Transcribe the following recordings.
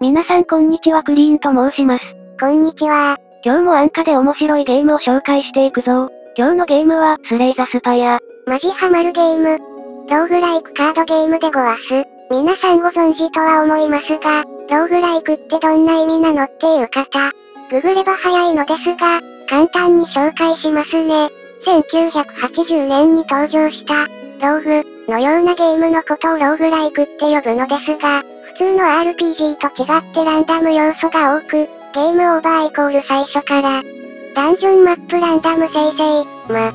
皆さんこんにちはクリーンと申します。こんにちは。今日も安価で面白いゲームを紹介していくぞ。今日のゲームは、スレイザスパイア。マジハマるゲーム。ローグライクカードゲームでごわす。皆さんご存知とは思いますが、ローグライクってどんな意味なのっていう方、ググれば早いのですが、簡単に紹介しますね。1980年に登場した、ローグのようなゲームのことをローグライクって呼ぶのですが、普通の RPG と違ってランダム要素が多く、ゲームオーバーイコール最初から、ダンジョンマップランダム生成、ま、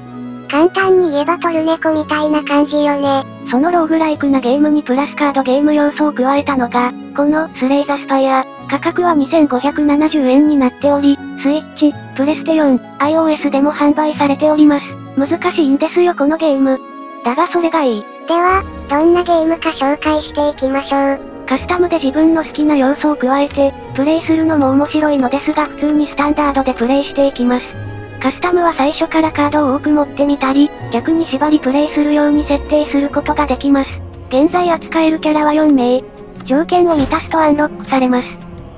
簡単に言えばトルネコみたいな感じよね。そのローグライクなゲームにプラスカードゲーム要素を加えたのが、このスレイザスパイア。価格は2570円になっており、スイッチ、プレステ4、iOS でも販売されております。難しいんですよこのゲーム。だがそれがいい。では、どんなゲームか紹介していきましょう。カスタムで自分の好きな要素を加えて、プレイするのも面白いのですが普通にスタンダードでプレイしていきます。カスタムは最初からカードを多く持ってみたり、逆に縛りプレイするように設定することができます。現在扱えるキャラは4名。条件を満たすとアンロックされます。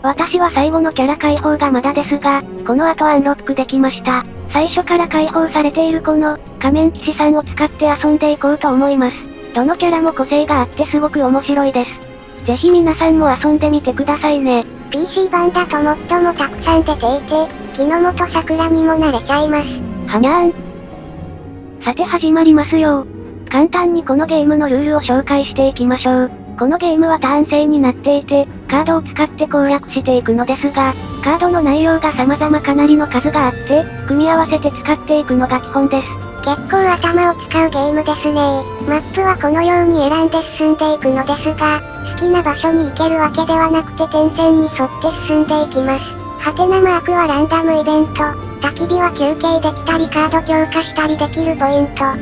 私は最後のキャラ解放がまだですが、この後アンロックできました。最初から解放されているこの、仮面騎士さんを使って遊んでいこうと思います。どのキャラも個性があってすごく面白いです。ぜひ皆さんも遊んでみてくださいね。PC 版だと最もたくさん出ていて、木の元桜にも慣れちゃいます。はにゃーん。さて始まりますよ。簡単にこのゲームのルールを紹介していきましょう。このゲームはターン制になっていて、カードを使って攻略していくのですが、カードの内容が様々かなりの数があって、組み合わせて使っていくのが基本です。結構頭を使うゲームですねマップはこのように選んで進んでいくのですが、好きな場所に行けるわけではなくて点線に沿って進んでいきます。ハテナマークはランダムイベント、焚き火は休憩できたりカード強化したりできるポイント。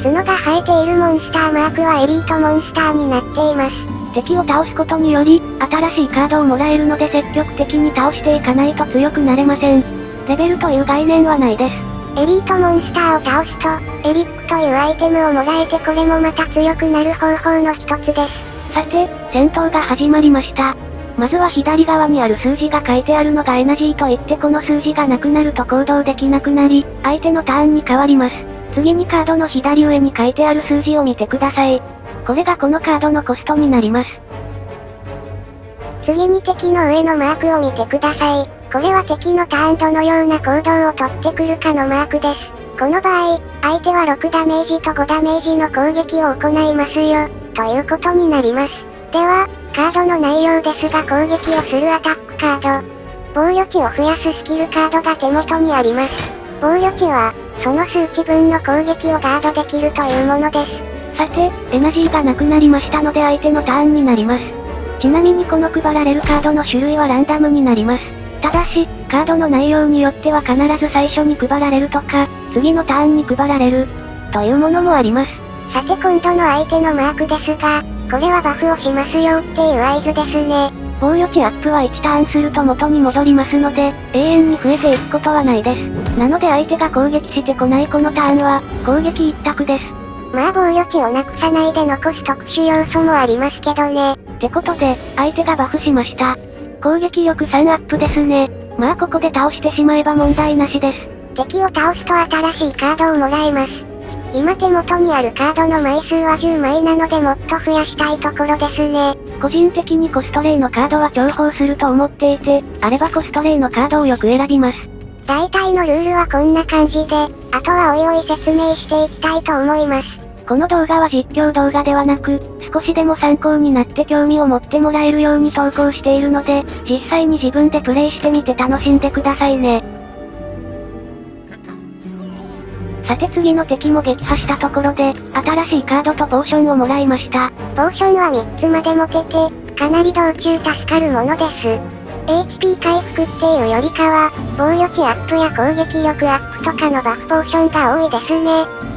角が生えているモンスターマークはエリートモンスターになっています。敵を倒すことにより、新しいカードをもらえるので積極的に倒していかないと強くなれません。レベルという概念はないです。エリートモンスターを倒すと、エリックというアイテムをもらえてこれもまた強くなる方法の一つです。さて、戦闘が始まりました。まずは左側にある数字が書いてあるのがエナジーといってこの数字がなくなると行動できなくなり、相手のターンに変わります。次にカードの左上に書いてある数字を見てください。これがこのカードのコストになります。次に敵の上のマークを見てください。これは敵のターンどのような行動をとってくるかのマークです。この場合、相手は6ダメージと5ダメージの攻撃を行いますよ、ということになります。では、カードの内容ですが攻撃をするアタックカード。防御値を増やすスキルカードが手元にあります。防御値は、その数値分の攻撃をガードできるというものです。さて、エナジーがなくなりましたので相手のターンになります。ちなみにこの配られるカードの種類はランダムになります。ただし、カードの内容によっては必ず最初に配られるとか、次のターンに配られる、というものもあります。さて今度の相手のマークですが、これはバフをしますよっていう合図ですね。防御値アップは1ターンすると元に戻りますので、永遠に増えていくことはないです。なので相手が攻撃してこないこのターンは、攻撃一択です。まあ防御値をなくさないで残す特殊要素もありますけどね。ってことで、相手がバフしました。攻撃力3アップですね。まあここで倒してしまえば問題なしです。敵を倒すと新しいカードをもらえます。今手元にあるカードの枚数は10枚なのでもっと増やしたいところですね。個人的にコストレイのカードは重宝すると思っていて、あればコストレイのカードをよく選びます。大体のルールはこんな感じで、あとはおいおい説明していきたいと思います。この動画は実況動画ではなく、少しでも参考になって興味を持ってもらえるように投稿しているので、実際に自分でプレイしてみて楽しんでくださいね。さて次の敵も撃破したところで、新しいカードとポーションをもらいました。ポーションは3つまで持てて、かなり道中助かるものです。HP 回復っていうよりかは、防御値アップや攻撃力アップとかのバフポーションが多いですね。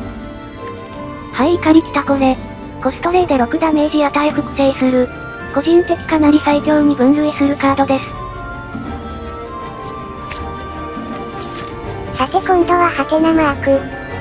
はい、怒りきたこれ。コストレイで6ダメージ与え複製する。個人的かなり最強に分類するカードです。さて今度はハテナマーク。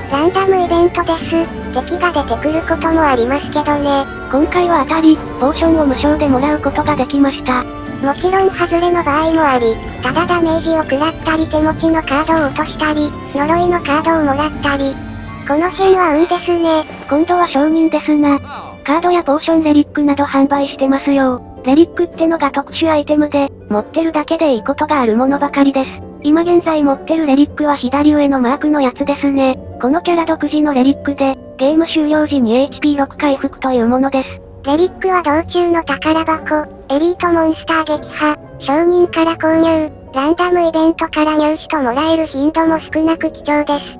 ランダムイベントです。敵が出てくることもありますけどね。今回は当たり、ポーションを無償でもらうことができました。もちろん外れの場合もあり、ただダメージを食らったり手持ちのカードを落としたり、呪いのカードをもらったり。この辺は運ですね。今度は承認ですな。カードやポーションレリックなど販売してますよ。レリックってのが特殊アイテムで、持ってるだけでいいことがあるものばかりです。今現在持ってるレリックは左上のマークのやつですね。このキャラ独自のレリックで、ゲーム終了時に HP6 回復というものです。レリックは道中の宝箱、エリートモンスター撃破、商人から購入、ランダムイベントから入手ともらえる頻度も少なく貴重です。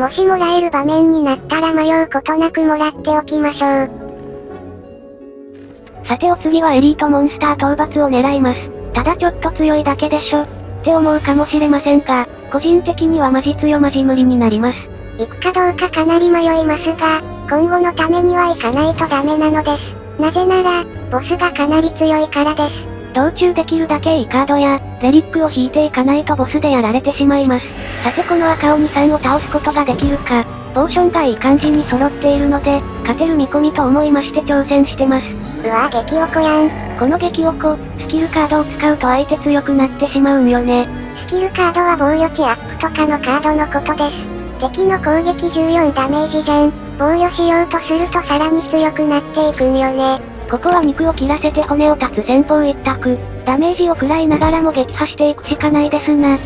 もしもらえる場面になったら迷うことなくもらっておきましょう。さてお次はエリートモンスター討伐を狙います。ただちょっと強いだけでしょ。って思うかもしれませんが、個人的にはマジ強マジ無理になります。行くかどうかかなり迷いますが、今後のためには行かないとダメなのです。なぜなら、ボスがかなり強いからです。道中できるだけいいカードや、レリックを引いていかないとボスでやられてしまいます。さてこの赤鬼さんを倒すことができるか、ポーションがいい感じに揃っているので、勝てる見込みと思いまして挑戦してます。うわ激おこやん。この激おこ、スキルカードを使うと相手強くなってしまうんよね。スキルカードは防御値アップとかのカードのことです。敵の攻撃14ダメージじゃん。防御しようとするとさらに強くなっていくんよね。ここは肉を切らせて骨を立つ戦法一択。ダメージを食らいながらも撃破していくしかないですな。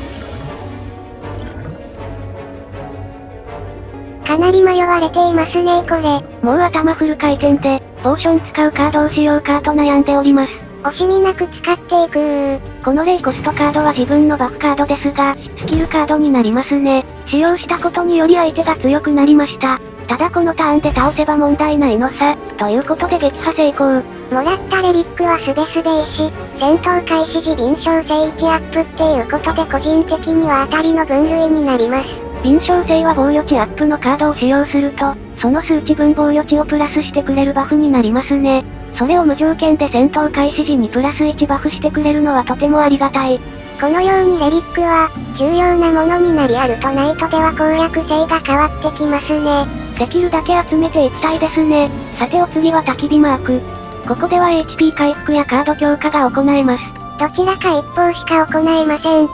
かなり迷われていますねこれ。もう頭フル回転で、ポーション使うカードをしようかと悩んでおります。惜しみなく使っていくこのレイコストカードは自分のバフカードですが、スキルカードになりますね。使用したことにより相手が強くなりました。ただこのターンで倒せば問題ないのさ、ということで撃破成功。もらったレリックはすべすべ石、戦闘開始時敏捷性1アップっていうことで個人的には当たりの分類になります。敏捷性は防御値アップのカードを使用すると、その数値分防御値をプラスしてくれるバフになりますね。それを無条件で戦闘開始時にプラス1バフしてくれるのはとてもありがたい。このようにレリックは、重要なものになりあるとナイトでは攻略性が変わってきますね。できるだけ集めていきたいですね。さてお次は焚き火マーク。ここでは HP 回復やカード強化が行えます。どちらか一方しか行えません。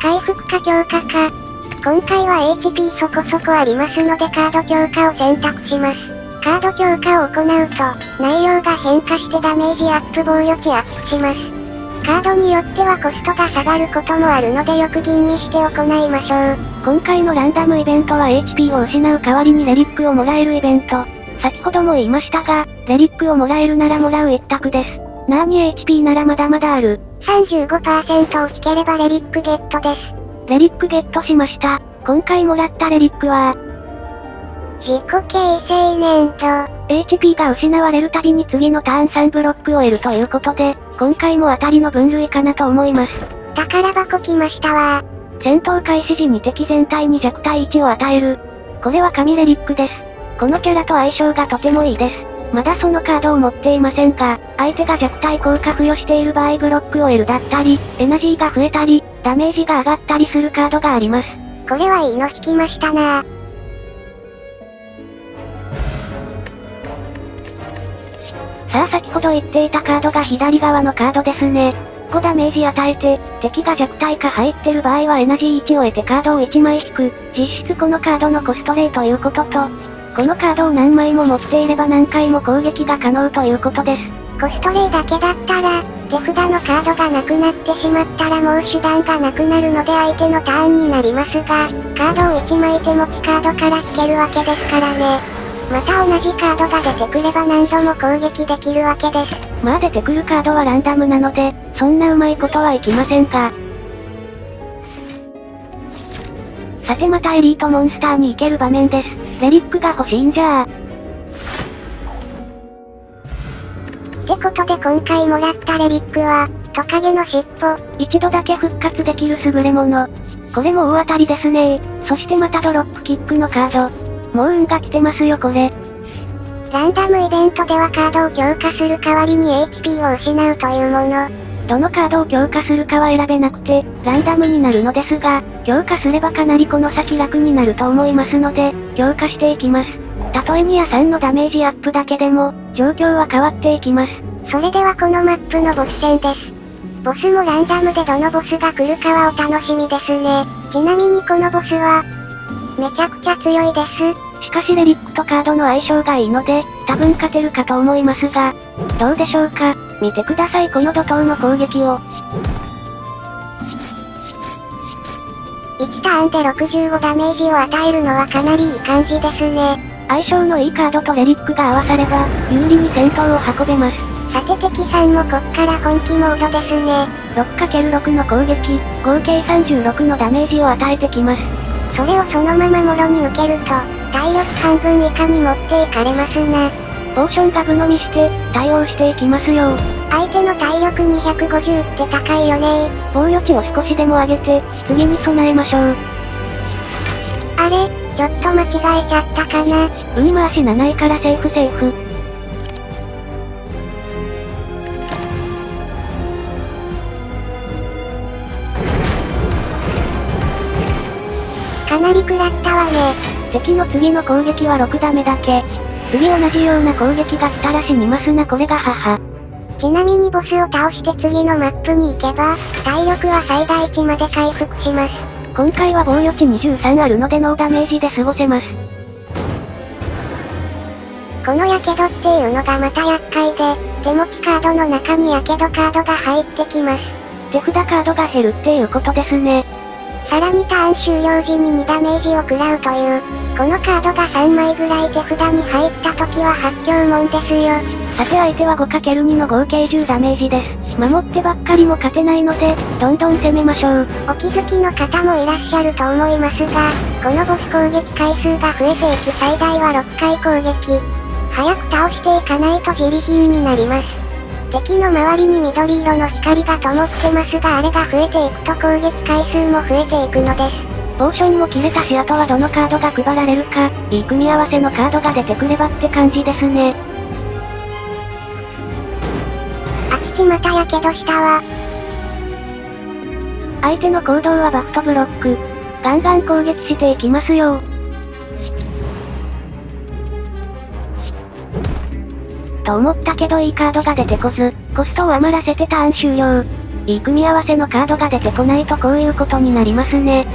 回復か強化か。今回は HP そこそこありますのでカード強化を選択します。カード強化を行うと、内容が変化してダメージアップ防御値アップします。カードによってはコストが下がることもあるのでよく吟味して行いましょう。今回のランダムイベントは HP を失う代わりにレリックをもらえるイベント。先ほども言いましたが、レリックをもらえるならもらう一択です。なーに HP ならまだまだある？35%を引ければレリックゲットです。レリックゲットしました。今回もらったレリックは、自己形成年度。HP が失われるたびに次のターン3ブロックを得るということで、今回も当たりの分類かなと思います。宝箱来ましたわ戦闘開始時に敵全体に弱体1を与える。これは神レリックです。このキャラと相性がとてもいいです。まだそのカードを持っていませんが、相手が弱体効果付与している場合ブロックを得るだったり、エナジーが増えたり、ダメージが上がったりするカードがあります。これはいいの引きましたなぁ。さあ先ほど言っていたカードが左側のカードですね。5ダメージ与えて、敵が弱体化入ってる場合はエナジー1を得てカードを1枚引く。実質このカードのコストレイということと、このカードを何枚も持っていれば何回も攻撃が可能ということです。コストレイだけだったら、手札のカードがなくなってしまったらもう手段がなくなるので相手のターンになりますが、カードを1枚手持ちカードから引けるわけですからね。また同じカードが出てくれば何度も攻撃できるわけです。まあ出てくるカードはランダムなので、そんなうまいことはいきませんが。さてまたエリートモンスターに行ける場面です。レリックが欲しいんじゃー。ってことで今回もらったレリックは、トカゲの尻尾。一度だけ復活できる優れもの。これも大当たりですねそしてまたドロップキックのカード。もう運が来てますよこれ。ランダムイベントではカードを強化する代わりに HP を失うというもの。どのカードを強化するかは選べなくて、ランダムになるのですが、強化すればかなりこの先楽になると思いますので、強化していきます。たとえ2や3のダメージアップだけでも、状況は変わっていきます。それではこのマップのボス戦です。ボスもランダムでどのボスが来るかはお楽しみですね。ちなみにこのボスは、めちゃくちゃ強いです。しかしレリックとカードの相性がいいので、多分勝てるかと思いますが、どうでしょうか見てくださいこの怒涛の攻撃を。1ターンで65ダメージを与えるのはかなりいい感じですね。相性のいいカードとレリックが合わされば、有利に戦闘を運べます。さて敵さんもこっから本気モードですね。6×6 の攻撃、合計36のダメージを与えてきます。それをそのままもろに受けると、体力半分以下に持っていかれますな。ポーションガブ飲みして、対応していきますよ。相手の体力250って高いよね防御値を少しでも上げて、次に備えましょう。あれ、ちょっと間違えちゃったかな。運回し7位からセーフセーフ。かなり食らったわね。敵の次の攻撃は6ダメだけ。次同じような攻撃が来たら死にますなこれが母。ちなみにボスを倒して次のマップに行けば、体力は最大値まで回復します。今回は防御値23あるのでノーダメージで過ごせます。このやけどっていうのがまた厄介で、手持ちカードの中にやけどカードが入ってきます。手札カードが減るっていうことですね。さらにターン終了時に2ダメージを食らうという、このカードが3枚ぐらい手札に入った時は発狂もんですよ。さて相手は 5×2 の合計10ダメージです。守ってばっかりも勝てないので、どんどん攻めましょう。お気づきの方もいらっしゃると思いますが、このボス攻撃回数が増えていき最大は6回攻撃。早く倒していかないと自利品になります。敵の周りに緑色の光が灯ってますがあれが増えていくと攻撃回数も増えていくのです。ポーションも切れたしあとはどのカードが配られるか、いい組み合わせのカードが出てくればって感じですね。あちちまたやけどしたわ。相手の行動はバフとブロック。ガンガン攻撃していきますよと思ったけどいいカードが出てこず、コストを余らせてターン終了。いい組み合わせのカードが出てこないとこういうことになりますね。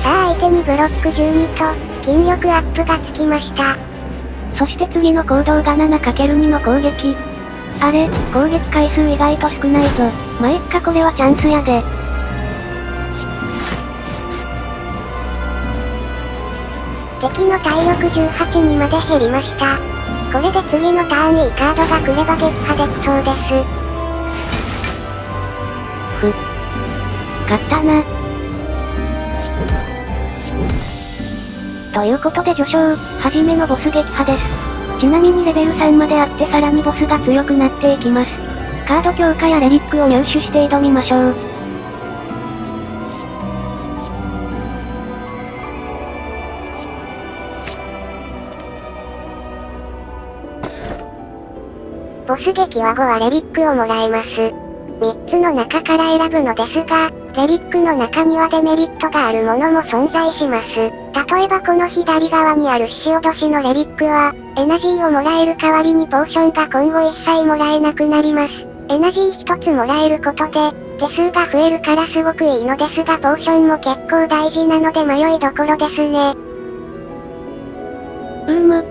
さあ相手にブロック12と、筋力アップがつきました。そして次の行動が 7×2 の攻撃。あれ、攻撃回数意外と少ないぞ。まあ、いっかこれはチャンスやで。敵の体力18にまで減りました。これで次のターンにカードが来れば撃破できそうです。ふ。勝ったな。ということで序章、はじめのボス撃破です。ちなみにレベル3まであってさらにボスが強くなっていきます。カード強化やレリックを入手して挑みましょう。ボス撃破後はレリックをもらえます。3つの中から選ぶのですが、レリックの中にはデメリットがあるものも存在します。例えばこの左側にある獅子落としのレリックは、エナジーをもらえる代わりにポーションが今後一切もらえなくなります。エナジー1つもらえることで、手数が増えるからすごくいいのですがポーションも結構大事なので迷いどころですね。うーむ。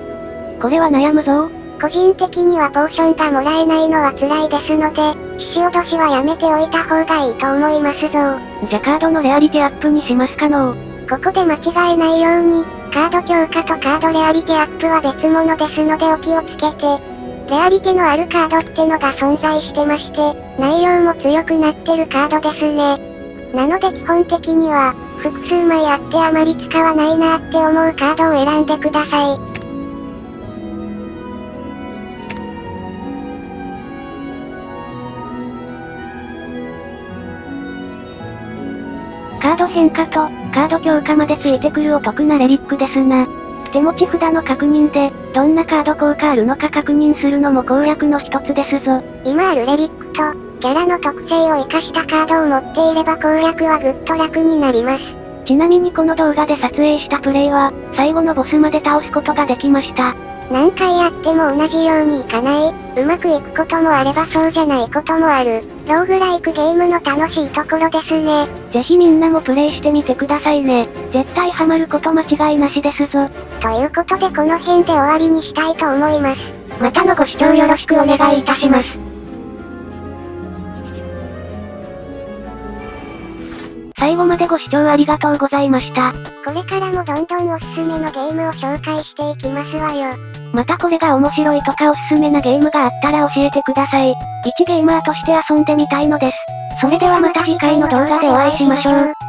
これは悩むぞ個人的にはポーションがもらえないのは辛いですので、獅子落としはやめておいた方がいいと思いますぞじゃカードのレアリティアップにしますかのここで間違えないように、カード強化とカードレアリティアップは別物ですのでお気をつけて。レアリティのあるカードってのが存在してまして、内容も強くなってるカードですね。なので基本的には、複数枚あってあまり使わないなって思うカードを選んでください。カード変化と、カード強化までついてくるお得なレリックですな。手持ち札の確認で、どんなカード効果あるのか確認するのも攻略の一つですぞ。今あるレリックと、キャラの特性を活かしたカードを持っていれば攻略はぐっと楽になります。ちなみにこの動画で撮影したプレイは、最後のボスまで倒すことができました。何回やっても同じようにいかない。うまくいくこともあればそうじゃないこともある。ローグライクゲームの楽しいところですね。ぜひみんなもプレイしてみてくださいね。絶対ハマること間違いなしですぞ。ということでこの辺で終わりにしたいと思います。またのご視聴よろしくお願いいたします。最後までご視聴ありがとうございました。これからもどんどんおすすめのゲームを紹介していきますわよ。またこれが面白いとかおすすめなゲームがあったら教えてください。一ゲーマーとして遊んでみたいのです。それではまた次回の動画でお会いしましょう。